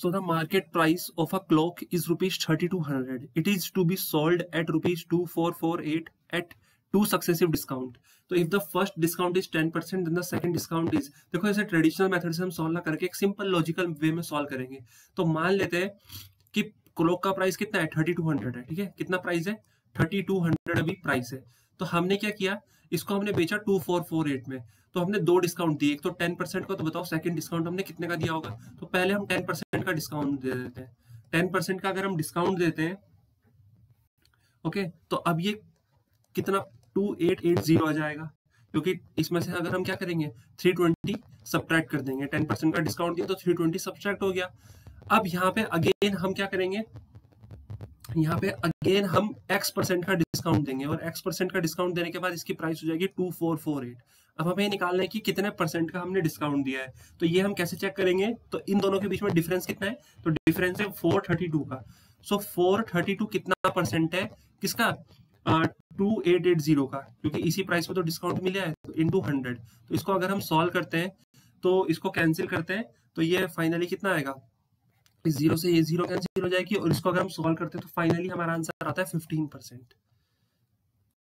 So the market price of a clock is rupees 3200. It is to be sold at rupees 2448 at two successive discount. तो if the first discount is 10% then the second discount is देखो ऐसे traditional method से हम solve ना करके एक simple logical वे में solve करेंगे तो मान लेते हैं कि क्लोक का प्राइस कितना है 3200 है ठीक है कितना प्राइस है 3200 अभी प्राइस है तो हमने क्या किया इसको हमने बेचा 2448 में। तो हमने दो डिस्काउंट दिए, एक तो टेन परसेंट का तो बताओ सेकंड डिस्काउंट हमने कितने का दिया होगा? तो पहले हम टेन परसेंट का डिस्काउंट दे देते हैं। टेन परसेंट का अगर हम डिस्काउंट देते हैं ओके तो अब ये कितना? टू एट एट ज़ीरो आ जाएगा। क्योंकि इसमें से अगर हम क्या करेंगे? थ्री ट्वेंटी सब्ट्रैक्ट कर देंगे। टेन परसेंट का डिस्काउंट दिया तो थ्री ट्वेंटी सब्ट्रैक्ट हो गया। अब यहाँ पे अगेन हम क्या करेंगे? यहाँ पे अगेन हम एक्स परसेंट का डिस्काउंट देंगे और एक्स परसेंट का डिस्काउंट देने के बाद इसकी प्राइस हो जाएगी टू फोर फोर एट अब हमें निकालना है कि कितने परसेंट का हमने डिस्काउंट दिया है। तो ये हम कैसे चेक करेंगे? तो इन दोनों के बीच में डिफरेंस कितना है? तो डिफरेंस है फोर थर्टी टू का। सो फोर थर्टी टू कितना परसेंट है? किसका? टू एट एट ज़ीरो का। क्योंकि इसी प्राइस पे तो डिस्काउंट मिला है तो इंटू हंड्रेड तो इसको अगर हम सॉल्व करते हैं तो इसको कैंसिल करते हैं तो ये फाइनली कितना आएगा? ज़ीरो से ये ज़ीरो कैंसिल हो जाएगी और इसको अगर हम सॉल्व करते हैं तो फाइनली हमारा आंसर आता है फिफ्टीन परसेंट